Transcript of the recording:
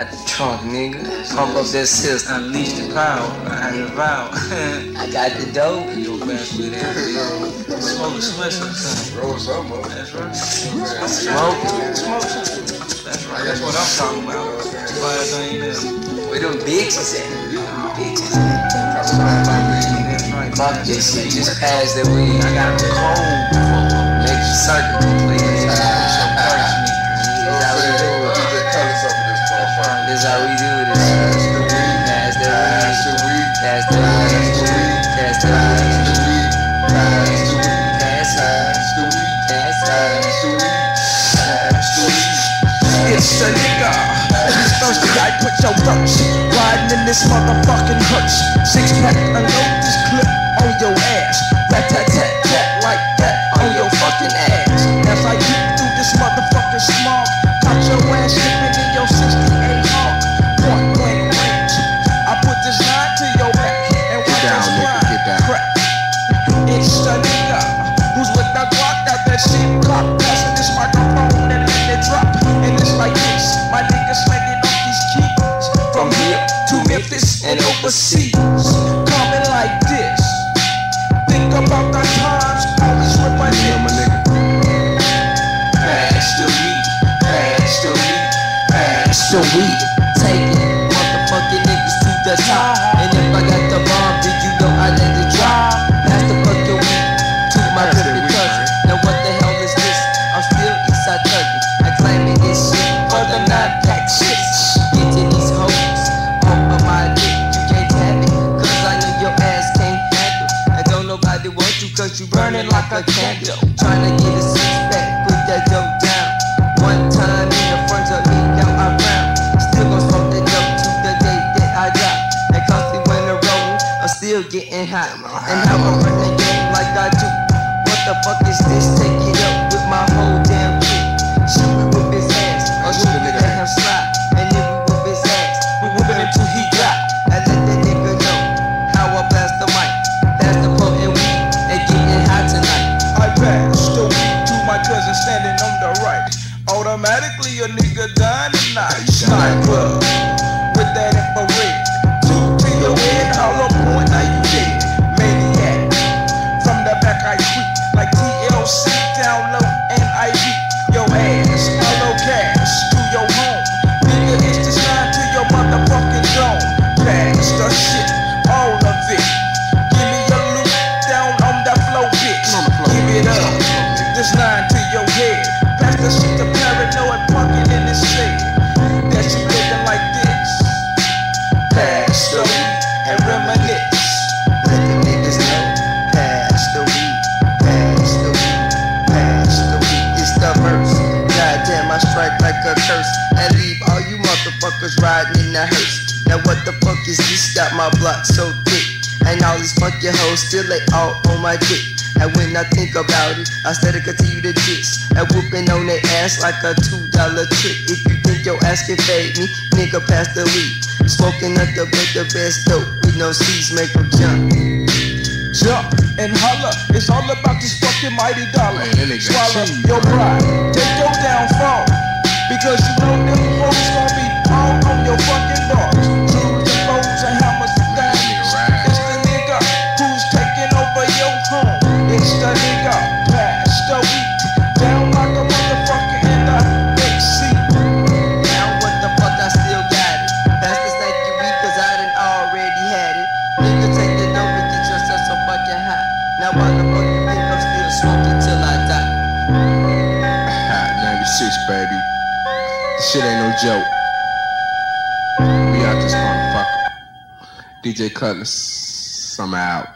At the trunk, nigga. Pump up that system. Unleash the power. I devour. I got the dope. Yo, best with it. Smoke a Swiss or something. Roll some up. That's right. Smoke. Smoke something. That's right. That's what I'm talking about. Fire thing there. Where them bitches at? Bitches at? That's right. Fuck this shit. Just pass that weed. I got a cold. Make the circuit complete. This how we do this. Pass that weed. Pass that weed. Pass that weed. Pass that weed. Pass it. Pass it. It's a nigga. Who's thirsty? I put your verse. Riding in this motherfucking hearse. Six pack, unload this clip on your ass. Rat tat that shit clock, passing this microphone and let it drop. And it's like this, my nigga slanging off these keys from here to Memphis and overseas. Coming like this. Think about the times I always with my niggas. Pass the weed, pass the weed, pass the weed. Take it. Motherfucking niggas to the top. And if I got the bomb, then you know I let it drop. A candle. Tryna get a six pack, put that dope down. One time in the front of me, now I'm round. Still gon' smoke that dope to the day that I die. And constantly when I roll, I'm still getting hot. And how I run the game like I do. What the fuck is this? Take it up with Automatically a nigga dying tonight. Nightclub like a curse. And leave all you motherfuckers riding in the hearse. Now what the fuck is this? Got my block so thick. And all these funky hoes still lay all on my dick. And when I think about it, I steady continue to diss. And whooping on their ass like a two dollar trick. If you think your ass can fade me, nigga, pass the weed. Smoking up the bed, the best dope with no seeds, make 'em jump. Jump and holler. It's all about this fucking mighty dollar. Man, that nigga Swallow your pride. Take your all on your fucking bars. Tools and bows and hammers and things. It's the nigga who's taking over your home. It's the nigga pass the week. Down like a motherfucker in the backseat. Now what the fuck I still got it? That's the snake you weak cause I done already had it. Nigga take the dope and get yourself so fucking hot. Now why the fuck you think I'm still smoking till I die? Hot 96, baby. This shit ain't no joke. DJ Cutlass, I'm out.